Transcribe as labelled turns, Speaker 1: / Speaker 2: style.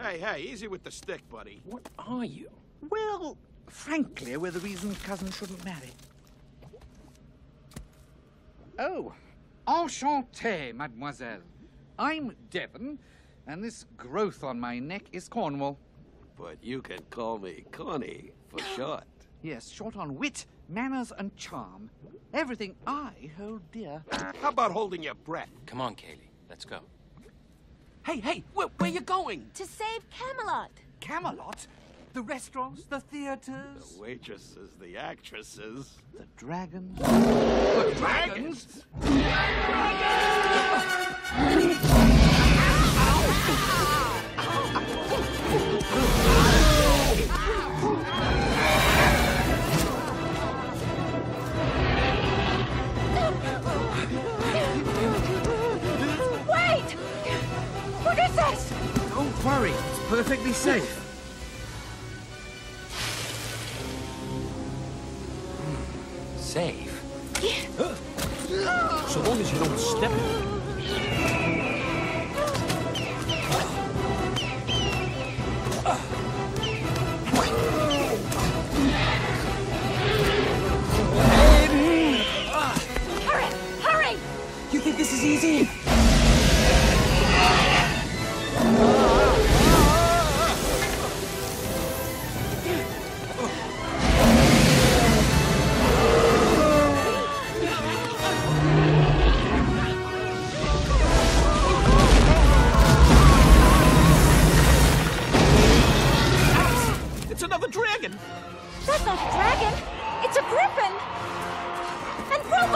Speaker 1: Hey, hey, easy with the stick, buddy.
Speaker 2: What are you?
Speaker 3: Well, frankly, we're the reason cousins shouldn't marry. Oh, enchanté, mademoiselle. I'm Devon, and this growth on my neck is Cornwall.
Speaker 4: But you can call me Connie for short.
Speaker 3: Yes, short on wit, manners, and charm. Everything I hold dear.
Speaker 1: How about holding your breath?
Speaker 2: Come on, Kayley. Let's go. Hey, hey, where, where you
Speaker 3: going?
Speaker 5: To save Camelot.
Speaker 3: Camelot? The restaurants, the theaters,
Speaker 4: The waitresses, the actresses.
Speaker 3: the dragons. The dragons? worry. It's perfectly safe.
Speaker 2: Safe?
Speaker 4: So long as you don't step
Speaker 5: Hurry! Hurry!
Speaker 2: You think this is easy?
Speaker 5: dragon. It's a griffin. And Grogu